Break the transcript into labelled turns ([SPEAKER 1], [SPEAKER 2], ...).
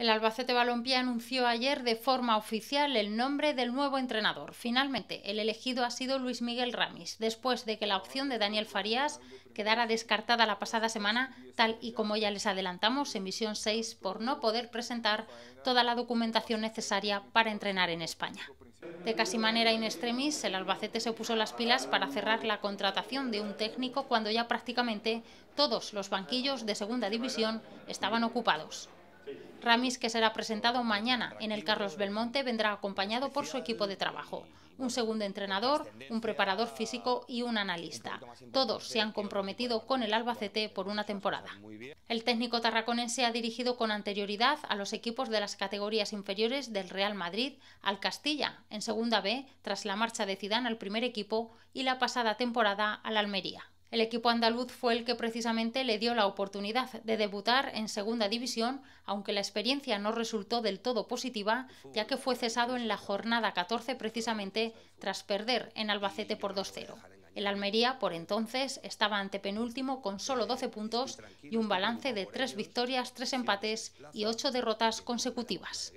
[SPEAKER 1] El Albacete Balompié anunció ayer de forma oficial el nombre del nuevo entrenador. Finalmente, el elegido ha sido Luis Miguel Ramis, después de que la opción de Daniel Farías quedara descartada la pasada semana, tal y como ya les adelantamos en Visión 6, por no poder presentar toda la documentación necesaria para entrenar en España. De casi manera in extremis, el Albacete se puso las pilas para cerrar la contratación de un técnico cuando ya prácticamente todos los banquillos de segunda división estaban ocupados. Ramis, que será presentado mañana en el Carlos Belmonte, vendrá acompañado por su equipo de trabajo, un segundo entrenador, un preparador físico y un analista. Todos se han comprometido con el Albacete por una temporada. El técnico tarraconense ha dirigido con anterioridad a los equipos de las categorías inferiores del Real Madrid al Castilla, en Segunda B, tras la marcha de Zidane al primer equipo y la pasada temporada al Almería. El equipo andaluz fue el que precisamente le dio la oportunidad de debutar en Segunda División, aunque la experiencia no resultó del todo positiva, ya que fue cesado en la jornada 14 precisamente tras perder en Albacete por 2-0. El Almería, por entonces, estaba ante penúltimo con solo 12 puntos y un balance de 3 victorias, 3 empates y 8 derrotas consecutivas.